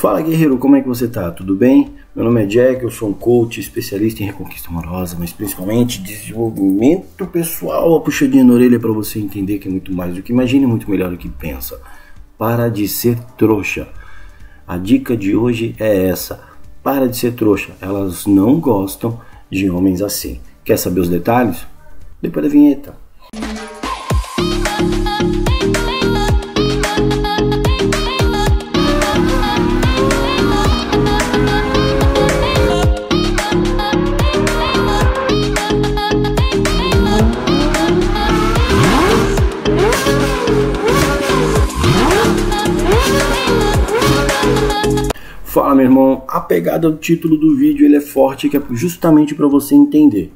Fala guerreiro, como é que você tá? Tudo bem? Meu nome é Jack, eu sou um coach especialista em reconquista amorosa, mas principalmente desenvolvimento pessoal, a puxadinha na orelha para você entender que é muito mais do que imagina e muito melhor do que pensa. Para de ser trouxa. A dica de hoje é essa: para de ser trouxa. Elas não gostam de homens assim. Quer saber os detalhes? Depois da vinheta. Fala meu irmão, a pegada do título do vídeo ele é forte que é justamente para você entender.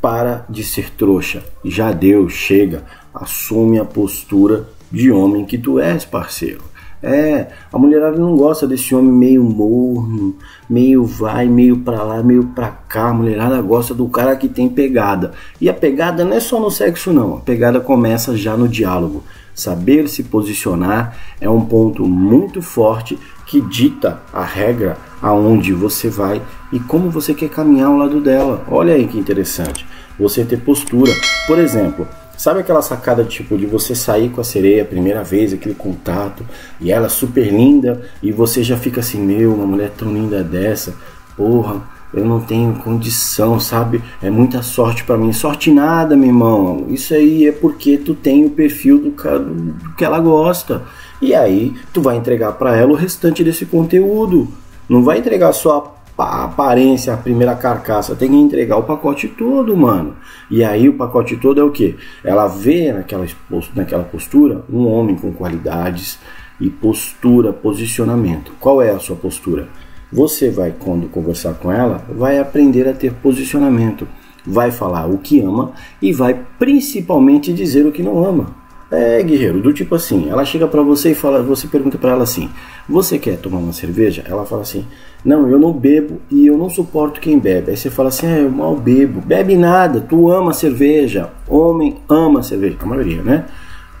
Para de ser trouxa, já deu, chega, assume a postura de homem que tu és, parceiro. É, a mulherada não gosta desse homem meio morno, meio vai, meio pra lá, meio pra cá. A mulherada gosta do cara que tem pegada. E a pegada não é só no sexo, não. A pegada começa já no diálogo. Saber se posicionar é um ponto muito forte que dita a regra aonde você vai e como você quer caminhar ao lado dela. Olha aí que interessante. Você ter postura. Por exemplo, sabe aquela sacada tipo de você sair com a sereia a primeira vez, aquele contato, e ela super linda, e você já fica assim, meu, uma mulher tão linda dessa, porra, eu não tenho condição, sabe? É muita sorte para mim. Sorte nada, meu irmão. Isso aí é porque tu tem o perfil do, do, do que ela gosta. E aí tu vai entregar para ela o restante desse conteúdo. Não vai entregar só a aparência, a primeira carcaça, tem que entregar o pacote todo, mano. E aí o pacote todo é o que? Ela vê naquela, naquela postura um homem com qualidades e postura, posicionamento. Qual é a sua postura? Você vai, quando conversar com ela, vai aprender a ter posicionamento, vai falar o que ama e vai principalmente dizer o que não ama. É, guerreiro, do tipo assim, ela chega para você e fala, você pergunta para ela assim: "Você quer tomar uma cerveja?" Ela fala assim: "Não, eu não bebo e eu não suporto quem bebe". Aí você fala assim: "É, eu mal bebo". Bebe nada, tu ama cerveja. Homem ama cerveja, a maioria, né?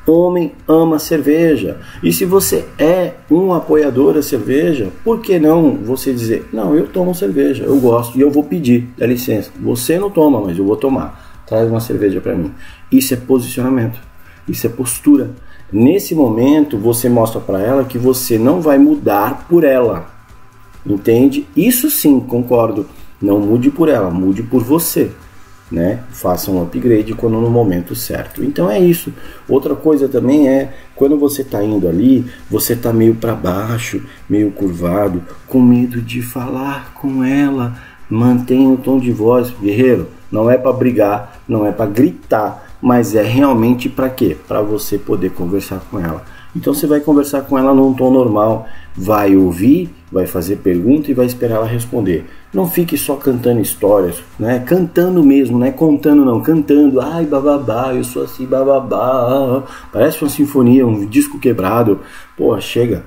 Homem ama cerveja. E se você é um apoiador da cerveja, por que não você dizer: "Não, eu tomo cerveja, eu gosto e eu vou pedir, dá licença. Você não toma, mas eu vou tomar. Traz uma cerveja para mim". Isso é posicionamento. Isso é postura. Nesse momento, você mostra para ela que você não vai mudar por ela. Entende? Isso sim, concordo. Não mude por ela, mude por você. Né? Faça um upgrade quando no momento certo. Então é isso. Outra coisa também é quando você está indo ali, você está meio para baixo, meio curvado, com medo de falar com ela. Mantenha o tom de voz, guerreiro. Não é para brigar, não é para gritar, mas é realmente para quê? Para você poder conversar com ela. Então você vai conversar com ela num tom normal, vai ouvir, vai fazer pergunta e vai esperar ela responder. Não fique só cantando histórias, né? Cantando mesmo, não é contando não, cantando. Ai, bababá, eu sou assim, bababá. Parece uma sinfonia, um disco quebrado. Pô, chega.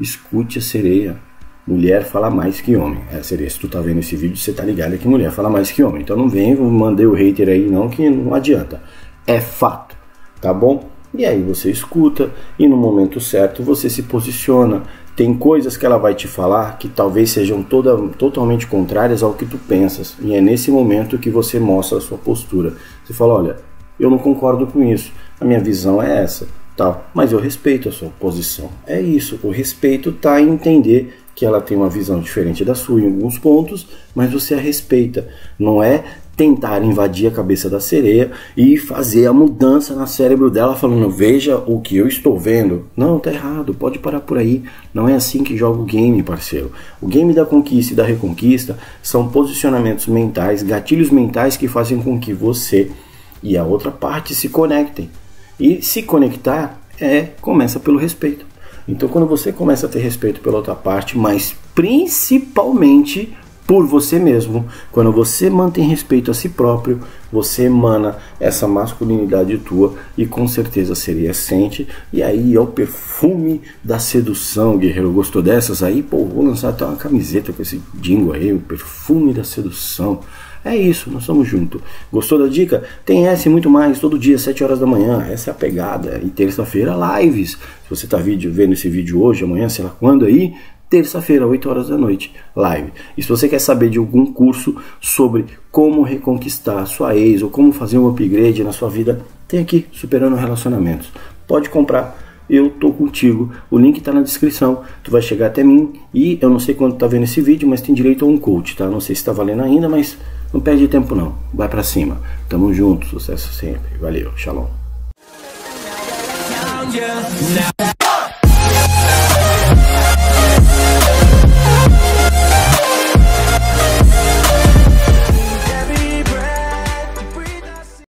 Escute a sereia. Mulher fala mais que homem. É, seria, se tu tá vendo esse vídeo, você tá ligado que mulher fala mais que homem. Então não vem, mandei o hater aí não, que não adianta. É fato, tá bom? E aí você escuta e no momento certo você se posiciona. Tem coisas que ela vai te falar que talvez sejam toda, totalmente contrárias ao que tu pensas. E é nesse momento que você mostra a sua postura. Você fala, olha, eu não concordo com isso. A minha visão é essa, tal. Mas eu respeito a sua posição. É isso. O respeito tá em entender que ela tem uma visão diferente da sua em alguns pontos, mas você a respeita. Não é tentar invadir a cabeça da sereia e fazer a mudança no cérebro dela, falando: Veja o que eu estou vendo. Não, tá errado, pode parar por aí. Não é assim que joga o game, parceiro. O game da conquista e da reconquista são posicionamentos mentais, gatilhos mentais que fazem com que você e a outra parte se conectem. E se conectar é começa pelo respeito. Então, quando você começa a ter respeito pela outra parte, mas principalmente por você mesmo, quando você mantém respeito a si próprio, você emana essa masculinidade tua e com certeza seria sente. E aí é o perfume da sedução, guerreiro. Gostou dessas aí? Pô, vou lançar até uma camiseta com esse jingle aí, o perfume da sedução. É isso, nós estamos juntos. Gostou da dica? Tem e muito mais, todo dia, 7 horas da manhã. Essa é a pegada. E terça-feira, lives. Se você está vendo esse vídeo hoje, amanhã, sei lá quando aí, terça-feira, 8 horas da noite, live. E se você quer saber de algum curso sobre como reconquistar sua ex ou como fazer um upgrade na sua vida, tem aqui Superando Relacionamentos. Pode comprar eu tô contigo. O link está na descrição. Tu vai chegar até mim e eu não sei quando tá vendo esse vídeo, mas tem direito a um coach, tá? Não sei se está valendo ainda, mas não perde tempo não. Vai para cima. Tamo junto, sucesso sempre. Valeu, shalom.